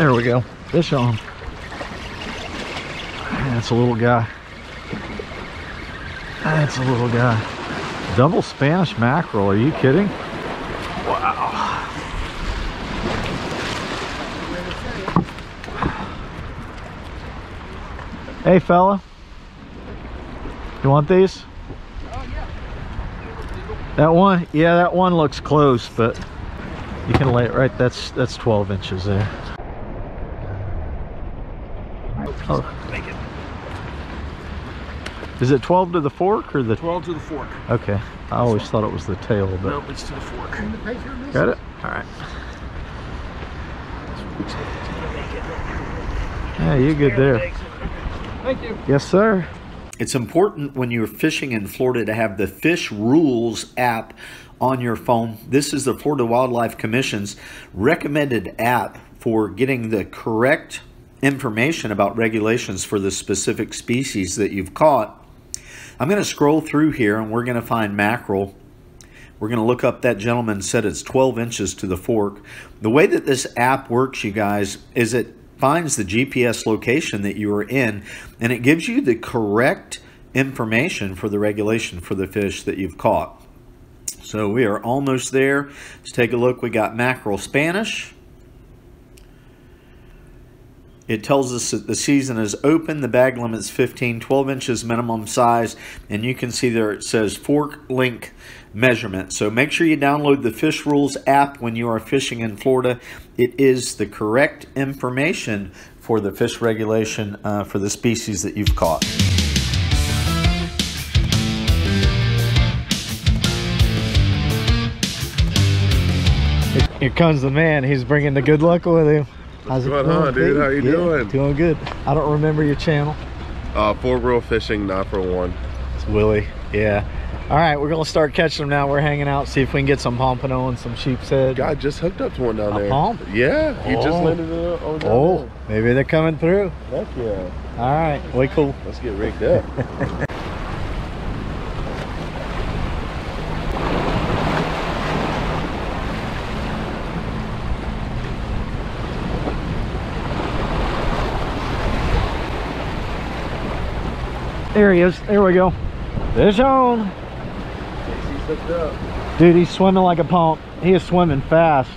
There we go. Fish on. That's a little guy. That's a little guy. Double Spanish mackerel. Are you kidding? Wow. Hey, fella. You want these? That one, yeah, that one looks close, but you can lay it right. That's that's 12 inches there. Oh. Is it 12 to the fork or the? 12 to the fork. Okay, I always thought it was the tail, but Nope, it's to the fork. got it. All right. Yeah, you're good there? Thank you. Yes, sir. It's important when you're fishing in Florida to have the Fish Rules app on your phone. This is the Florida Wildlife Commission's recommended app for getting the correct information about regulations for the specific species that you've caught. I'm going to scroll through here and we're going to find mackerel. We're going to look up that gentleman said it's 12 inches to the fork. The way that this app works, you guys, is it finds the GPS location that you are in and it gives you the correct information for the regulation for the fish that you've caught. So we are almost there. Let's take a look. We got mackerel Spanish. It tells us that the season is open. The bag limit's 15, 12 inches minimum size. And you can see there it says fork link measurement. So make sure you download the Fish Rules app when you are fishing in Florida. It is the correct information for the fish regulation uh, for the species that you've caught. Here comes the man. He's bringing the good luck with him. How's it going on, dude? How you Yeah, doing? Doing good. I don't remember your channel. Uh, For Reel fishing, not for one. It's Willie. Yeah. All right, we're gonna start catching them now. We're hanging out, see if we can get some pompano and some sheepshead. God just hooked up to one down A there. pump? Yeah, he just Oh. landed it on down Oh, maybe they're coming through. there. Heck yeah. All right, way cool. Let's get rigged up. There he is. There we go. Fish on. He's hooked up. Dude, he's swimming like a pump. He is swimming fast.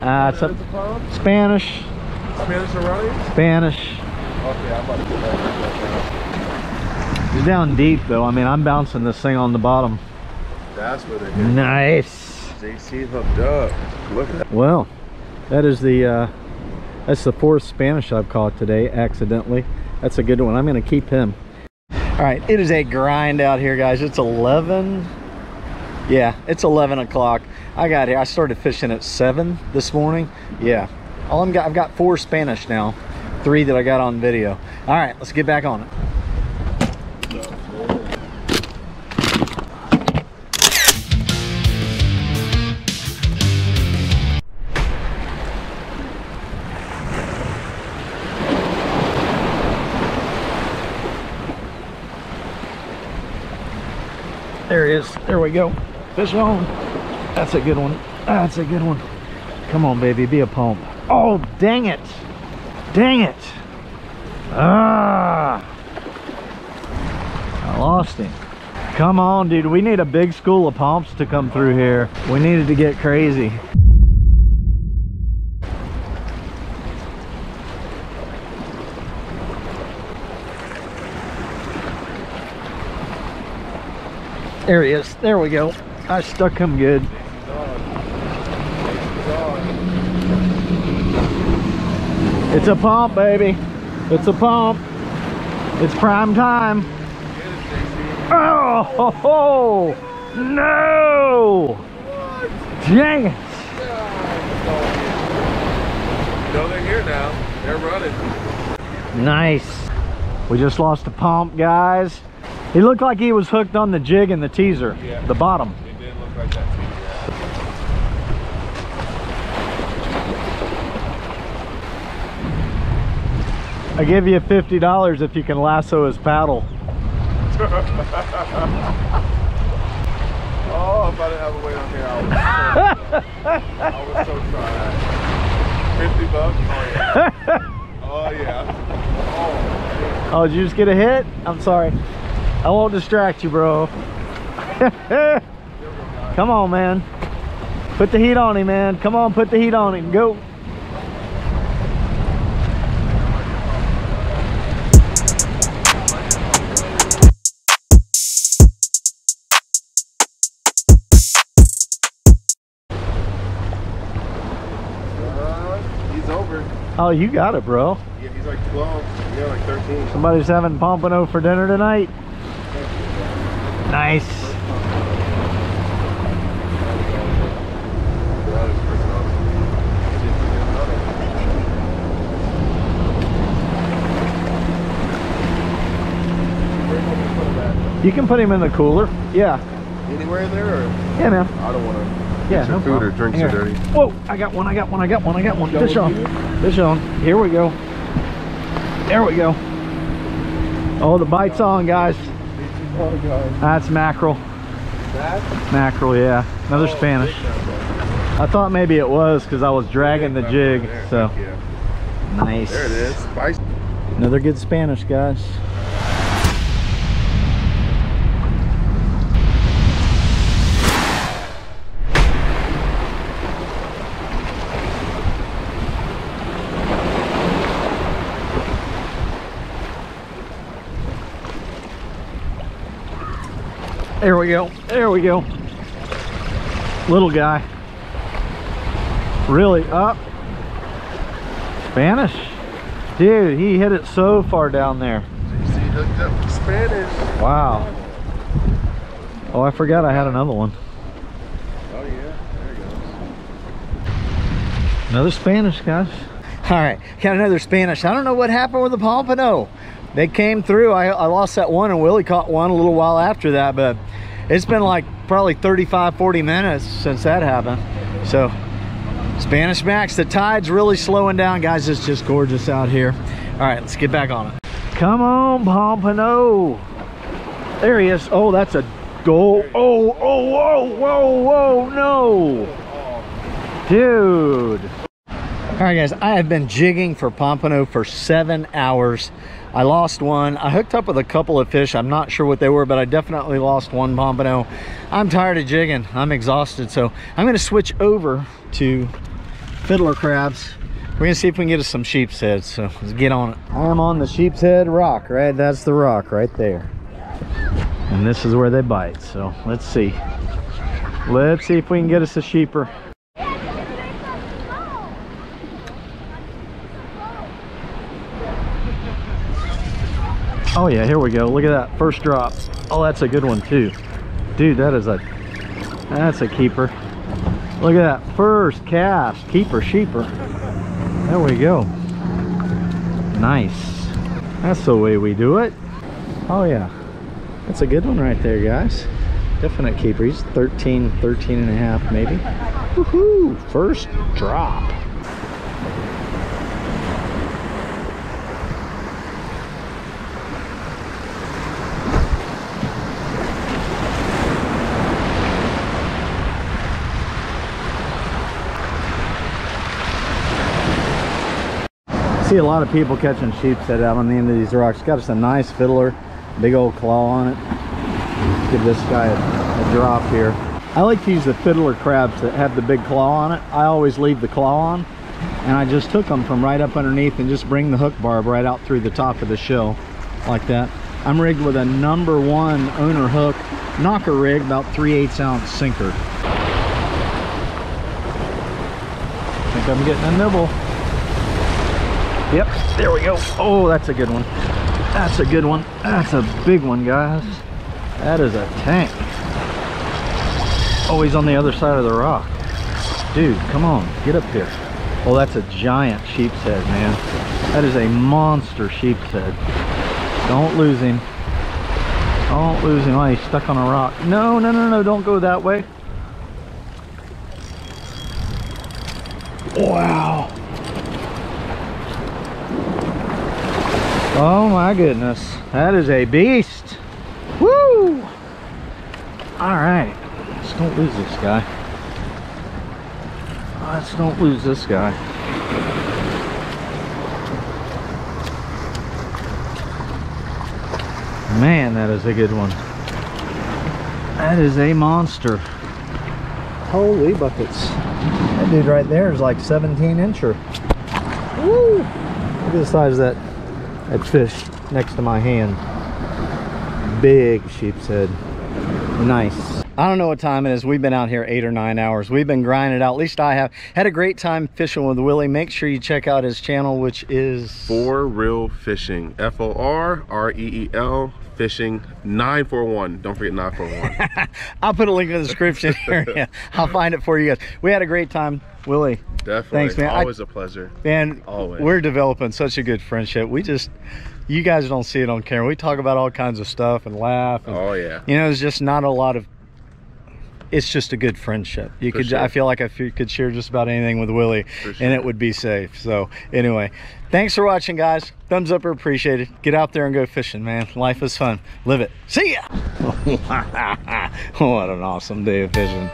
Uh, it's a? Spanish, Spanish are? Spanish. Okay, I'm about to get. He's down deep though. I mean, I'm bouncing this thing on the bottom. That's where they hit. Nice. JC hooked up. Look at that. Well, that is the uh, that's the fourth Spanish I've caught today accidentally. That's a good one. I'm gonna keep him. All right, it is a grind out here, guys. It's 11. Yeah, it's 11 o'clock. I got here. I started fishing at seven this morning. Yeah, all I'm got. I've got four Spanish now, three that I got on video. All right, let's get back on it. There it is. There we go. Fish on. That's a good one. That's a good one. Come on, baby. Be a pump. Oh, dang it. Dang it. Ah. I lost him. Come on, dude. We need a big school of pumps to come through here. We needed to get crazy. There he is. There we go. I stuck him good. It's a pump, baby. It's a pump. It's prime time. Oh, ho, ho. no! Dang it! No, they're here now. They're running. Nice. We just lost a pump, guys. He looked like he was hooked on the jig and the teaser, Yeah. the bottom. It did look like that too. I give you $50 if you can lasso his paddle. Oh, if I didn't have a weight on here, I was so, I was so trying. 50 bucks? Oh, yeah. oh, yeah. Oh, oh, did you just get a hit? I'm sorry. I won't distract you, bro. Come on, man. Put the heat on him, man. Come on, put the heat on him. Go. He's over. Oh, you got it, bro. Yeah, he's like 12. Yeah, like 13. Somebody's having pompano for dinner tonight. Nice. You can put him in the cooler. Yeah. Anywhere in there? Or? Yeah, man. I don't want to Yeah, get your no food or drinks Here. are dirty. Whoa, I got one, I got one, I got one, I got one. Double Fish on. duty? Fish on. Here we go. There we go. Oh, the bite's on, guys. Oh, God. That's mackerel. That? Mackerel, yeah. Another Oh, Spanish. I thought maybe it was because I was dragging the jig. So nice. There it is. Spice. Another good Spanish, guys. There we go. There we go. Little guy. Really up. Spanish. Dude, he hit it so far down there. See, hooked up Spanish. Wow. Oh, I forgot I had another one. Oh, yeah. There he goes. Another Spanish, guys. All right, got another Spanish. I don't know what happened with the pompano. They came through. I, I lost that one and Willie caught one a little while after that, but it's been like probably 35, 40 minutes since that happened. So Spanish Max, the tide's really slowing down, guys. It's just gorgeous out here. All right, let's get back on it. Come on, pompano. There he is. Oh, that's a goal. Oh, oh, oh whoa, whoa, whoa, no. Dude. All right, guys, I have been jigging for pompano for seven hours. I lost one. I hooked up with a couple of fish. I'm not sure what they were, but I definitely lost one pompano. I'm tired of jigging. I'm exhausted. So I'm going to switch over to fiddler crabs. We're going to see if we can get us some sheepshead. So let's get on it. I am on the sheepshead rock, right? That's the rock right there. And this is where they bite. So let's see. Let's see if we can get us a sheeper. Oh yeah, here we go. Look at that first drop. Oh, that's a good one too. Dude, that is a that's a keeper. Look at that first cast, keeper, sheeper. There we go. Nice. That's the way we do it. Oh yeah. That's a good one right there, guys. Definite keeper. He's 13, 13 and a half maybe. Woohoo! First drop. See a lot of people catching sheepshead out on the end of these rocks. Got us a nice fiddler, big old claw on it. Let's give this guy a, a drop here. I like to use the fiddler crabs that have the big claw on it. I always leave the claw on and I just took them from right up underneath and just bring the hook barb right out through the top of the shell like that. I'm rigged with a number one owner hook, knocker rig, about 3 8 ounce sinker. I think I'm getting a nibble. Yep, there we go. Oh, that's a good one. That's a good one. That's a big one, guys. That is a tank. Oh, he's on the other side of the rock. Dude, come on, get up here. Oh, that's a giant sheepshead, man. That is a monster sheep's head. Don't lose him. Don't lose him. Oh, he's stuck on a rock. No, no, no, no, don't go that way. Wow. Oh my goodness. That is a beast. Woo! Alright. Let's don't lose this guy. Let's don't lose this guy. Man, that is a good one. That is a monster. Holy buckets. That dude right there is like 17 incher. Woo! Look at the size of that that fish next to my hand. Big sheepshead. Nice. I don't know what time it is. We've been out here eight or nine hours. We've been grinding out. At least I have. Had a great time fishing with Willie. Make sure you check out his channel, which is... For Real Fishing. F O R R E E L Fishing 941. Don't forget 941. I'll put a link in the description area. I'll find it for you guys. We had a great time. Willie, Definitely. Thanks, man. Always a pleasure. man, Always. we're developing such a good friendship. We just, you guys don't see it on camera. We talk about all kinds of stuff and laugh. And, Oh, yeah. You know, it's just not a lot of. It's just a good friendship. You For could, sure. I feel like I could share just about anything with Willie, For and it would be safe. So anyway, thanks for watching, guys. Thumbs up are appreciated. Get out there and go fishing, man. Life is fun. Live it. See ya. what an awesome day of fishing.